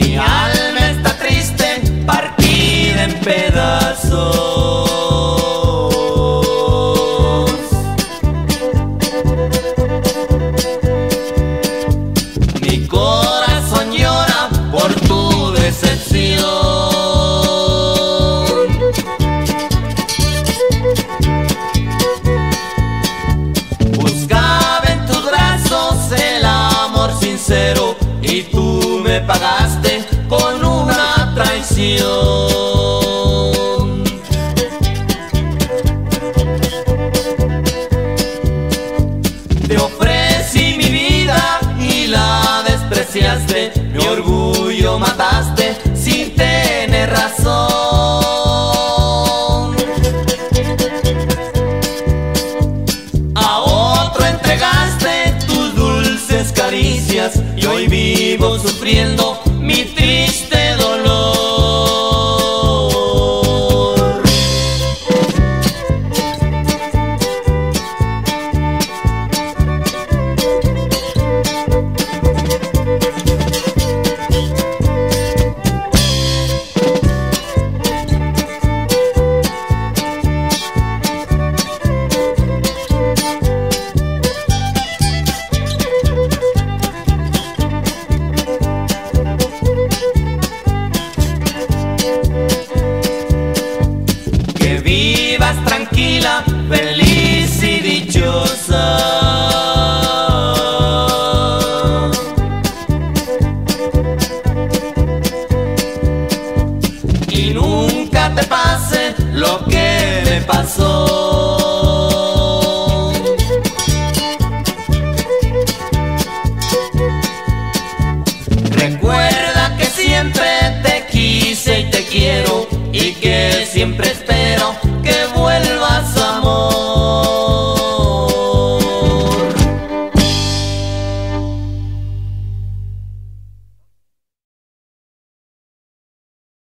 Mi alma está triste, partida en pedazos. Despreciaste, mi orgullo mataste sin tener razón. A otro entregaste tus dulces caricias y hoy vivo sufriendo vivas tranquila, feliz y dichosa. Y nunca te pase lo que me pasó. Recuerda que siempre te quise y te quiero y que siempre